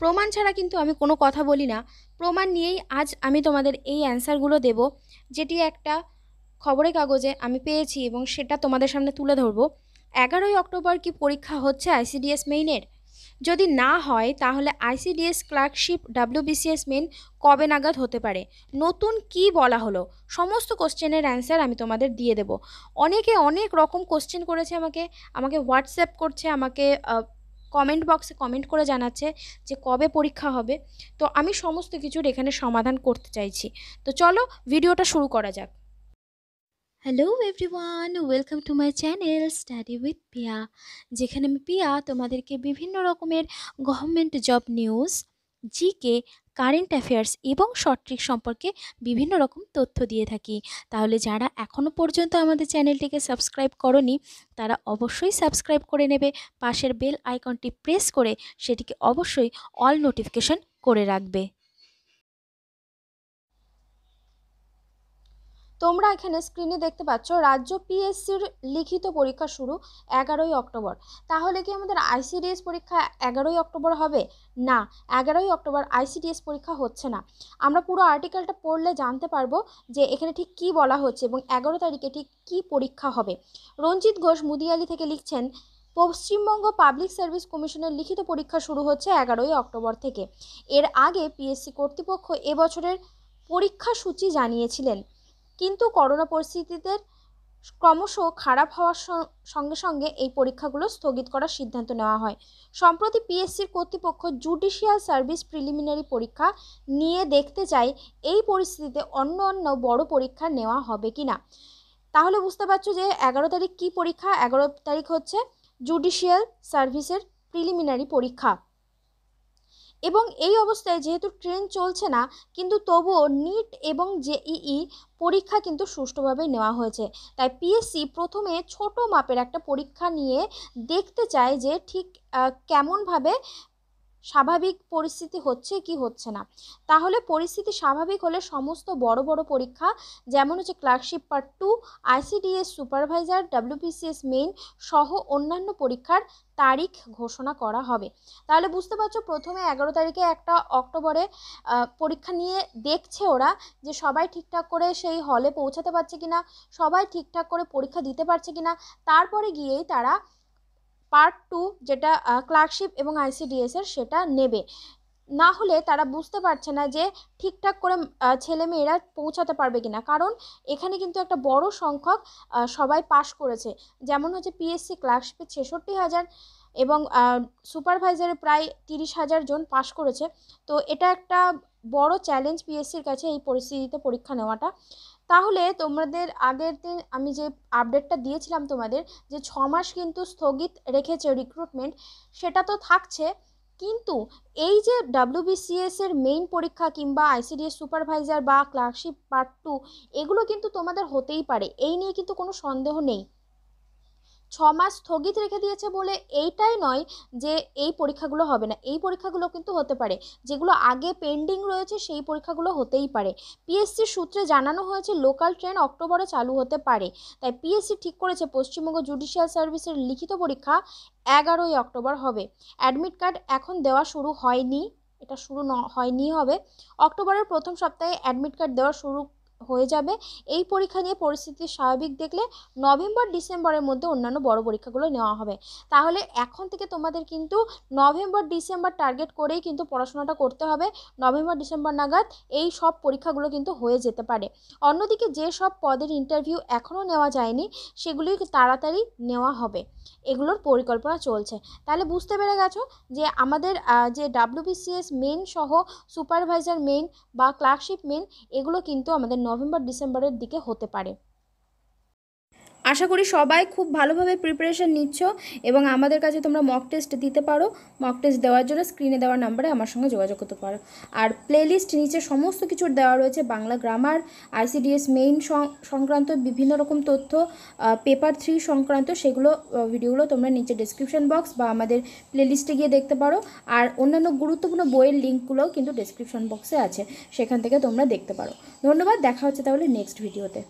প্রমাণ ছাড়া কিন্তু আমি কোনো কথা বলি না। প্রমাণ নিয়েই আজ আমি তোমাদের এই অ্যান্সারগুলো দেব, যেটি একটা খবরের কাগজে আমি পেয়েছি এবং সেটা তোমাদের সামনে তুলে ধরবো। এগারোই অক্টোবর কি পরীক্ষা হচ্ছে আইসিডিএস মেইনের যদি না হয়, তাহলে আইসিডিএস ক্লার্কশিপ ডাব্লিউবিসিএস মেন কবে নাগাদ হতে পারে? নতুন কি বলা হলো? সমস্ত কোশ্চেনের অ্যান্সার আমি তোমাদের দিয়ে দেব। অনেকে অনেক রকম কোশ্চেন করেছে আমাকে আমাকে হোয়াটসঅ্যাপ করছে, আমাকে কমেন্ট বক্সে কমেন্ট করে জানাচ্ছে যে কবে পরীক্ষা হবে। তো আমি সমস্ত কিছুর এখানে সমাধান করতে চাইছি। তো চলো ভিডিওটা শুরু করা যাক। Hello everyone welcome to my channel study with Piya যেখানে আমি পিয়া তোমাদেরকে বিভিন্ন রকমের government job news GK current affairs এবং শর্ট ট্রিক সম্পর্কে বিভিন্ন রকম তথ্য দিয়ে থাকি। তাহলে যারা এখনও পর্যন্ত আমাদের চ্যানেলটিকে সাবস্ক্রাইব করনি, তারা অবশ্যই সাবস্ক্রাইব করে নেবে। পাশের বেল আইকনটি প্রেস করে সেটিকে অবশ্যই অল নোটিফিকেশন করে রাখবে। তোমরা এখানে স্ক্রিনে দেখতে পাচ্ছ, রাজ্য পিএসসির লিখিত পরীক্ষা শুরু এগারোই অক্টোবর। তাহলে কি আমাদের আইসিডিএস পরীক্ষা এগারোই অক্টোবর হবে? না, এগারোই অক্টোবর আইসিডিএস পরীক্ষা হচ্ছে না। আমরা পুরো আর্টিকেলটা পড়লে জানতে পারব যে এখানে ঠিক কি বলা হচ্ছে এবং এগারো তারিখে ঠিক কি পরীক্ষা হবে। রঞ্জিত ঘোষ মুদিয়ালি থেকে লিখছেন, পশ্চিমবঙ্গ পাবলিক সার্ভিস কমিশনের লিখিত পরীক্ষা শুরু হচ্ছে এগারোই অক্টোবর থেকে। এর আগে পিএসসি কর্তৃপক্ষ এবছরের পরীক্ষা সূচি জানিয়েছিলেন। কিন্তু করোনা পরিস্থিতিতে ক্রমশ খারাপ হওয়ার সঙ্গে সঙ্গে এই পরীক্ষাগুলো স্থগিত করার সিদ্ধান্ত নেওয়া হয়। সম্প্রতি পিএসসির কর্তৃপক্ষ জুডিশিয়াল সার্ভিস প্রিলিমিনারি পরীক্ষা নিয়ে দেখতে চাই এই পরিস্থিতিতে অন্য অন্য বড় পরীক্ষা নেওয়া হবে কি না তাহলে বুঝতে পারছ যে এগারো তারিখ কী পরীক্ষা? এগারো তারিখ হচ্ছে জুডিশিয়াল সার্ভিসের প্রিলিমিনারি পরীক্ষা। এবং এই অবস্থায় যেহেতু ট্রেন চলছে না, কিন্তু তবুও নিট এবং জেইই পরীক্ষা কিন্তু সুষ্ঠুভাবে নেওয়া হয়েছে। তাই পিএসসি প্রথমে ছোট মাপের একটা পরীক্ষা নিয়ে দেখতে চায় যে ঠিক কেমনভাবে স্বাভাবিক পরিস্থিতি হচ্ছে কি হচ্ছে না। তাহলে পরিস্থিতি স্বাভাবিক হলে সমস্ত বড় বড় পরীক্ষা যেমন হচ্ছে clerkship part two, ICDS supervisor, WBCS main সহ অন্যান্য পরীক্ষার তারিখ ঘোষণা করা হবে। তাহলে বুঝতে পারছ প্রথমে এগারো তারিখে একটা অক্টোবরে পরীক্ষা নিয়ে দেখছে ওরা যে সবাই ঠিকঠাক করে সেই হলে পৌঁছাতে পারছে কিনা, সবাই ঠিকঠাক করে পরীক্ষা দিতে পারছে কিনা, তারপরে গিয়েই তারা পার্ট টু যেটা ক্লার্কশিপ এবং আইসিডিএসের সেটা নেবে। না হলে তারা বুঝতে পারছে না যে ঠিকঠাক করে ছেলেমেয়েরা পৌঁছাতে পারবে কিনা। কারণ এখানে কিন্তু একটা বড় সংখ্যক সবাই পাশ করেছে। যেমন হচ্ছে পিএসসি ক্লার্কশিপে ছেষট্টি হাজার এবং সুপারভাইজারে প্রায় তিরিশ হাজার জন পাশ করেছে। তো এটা একটা বড় চ্যালেঞ্জ পিএসসির কাছে এই পরিস্থিতিতে পরীক্ষা নেওয়াটা। তাহলে তোমাদের আগের দিন আমি যে আপডেটটা দিয়েছিলাম তোমাদের যে ছ মাস কিন্তু স্থগিত রেখেছে রিক্রুটমেন্ট সেটা তো থাকছে। কিন্তু এই যে ডাব্লিউবিসিএস এর মেইন পরীক্ষা কিংবা আইসিডিএস সুপারভাইজার বা ক্লার্কশিপ পার্ট টু এগুলো কিন্তু তোমাদের হতেই পারে। এই নিয়ে কিন্তু কোনো সন্দেহ নেই। ছ মাস স্থগিত রেখে দিয়েছে বলে এইটাই নয় যে এই পরীক্ষাগুলো হবে না। এই পরীক্ষাগুলো কিন্তু হতে পারে। যেগুলো আগে পেন্ডিং রয়েছে সেই পরীক্ষাগুলো হতেই পারে। পিএসসির সূত্রে জানানো হয়েছে লোকাল ট্রেন অক্টোবরে চালু হতে পারে। তাই পিএসসি ঠিক করেছে পশ্চিমবঙ্গ জুডিশিয়াল সার্ভিসের লিখিত পরীক্ষা এগারোই অক্টোবর হবে। অ্যাডমিট কার্ড এখন দেওয়া শুরু হয়নি। এটা শুরু হয়নি হবে। অক্টোবরের প্রথম সপ্তাহে অ্যাডমিট কার্ড দেওয়া শুরু হয়ে যাবে। এই পরীক্ষা নিয়ে পরিস্থিতি স্বাভাবিক দেখলে নভেম্বর, ডিসেম্বরের মধ্যে অন্যান্য বড় পরীক্ষাগুলো নেওয়া হবে। তাহলে এখন থেকে তোমাদের কিন্তু নভেম্বর, ডিসেম্বর টার্গেট করেই কিন্তু পড়াশোনাটা করতে হবে। নভেম্বর, ডিসেম্বর নাগাদ এই সব পরীক্ষাগুলো কিন্তু হয়ে যেতে পারে। অন্যদিকে যে সব পদের ইন্টারভিউ এখনও নেওয়া যায়নি, সেগুলি তাড়াতাড়ি নেওয়া হবে। এগুলোর পরিকল্পনা চলছে। তাহলে বুঝতে পেরে গেছো যে আমাদের যে ডাব্লিউবিসিএস মেন সহ সুপারভাইজার মেন বা ক্লার্কশিপ মেন এগুলো কিন্তু আমাদের নভেম্বর ডিসেম্বরের দিকে হতে পারে। আশা করি সবাই খুব ভালোভাবে প্রিপারেশান নিচ্ছ এবং আমাদের কাছে তোমরা মক টেস্ট দিতে পারো। মক টেস্ট দেওয়ার জন্য স্ক্রিনে দেওয়ার নাম্বারে আমার সঙ্গে যোগাযোগ করতে পারো। আর প্লেলিস্ট নিচে সমস্ত কিছুর দেওয়া রয়েছে, বাংলা গ্রামার আইসিডিএস মেইন সংক্রান্ত বিভিন্ন রকম তথ্য পেপার থ্রি সংক্রান্ত সেগুলো ভিডিওগুলো তোমরা নিচে ডিসক্রিপশন বক্স বা আমাদের প্লেলিস্টে গিয়ে দেখতে পারো। আর অন্যান্য গুরুত্বপূর্ণ বইয়ের লিঙ্কগুলোও কিন্তু ডিসক্রিপশন বক্সে আছে, সেখান থেকে তোমরা দেখতে পারো। ধন্যবাদ, দেখা হচ্ছে তাহলে নেক্সট ভিডিওতে